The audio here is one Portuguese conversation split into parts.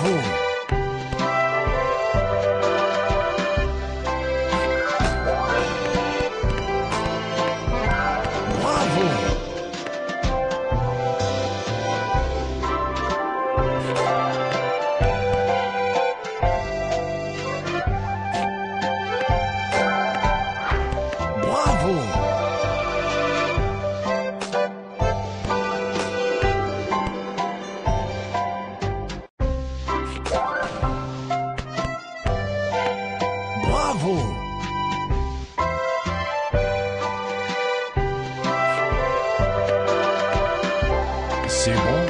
home. Bravo! C'est bon?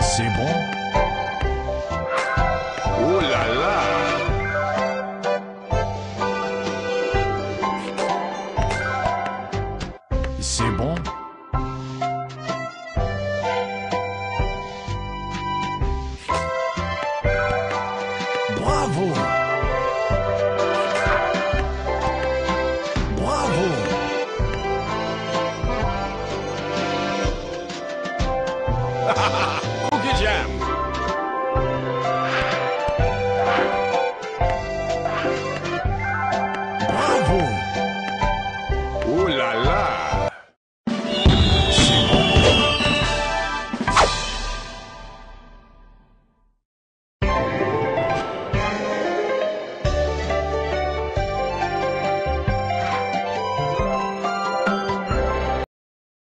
C'est bon? Voo.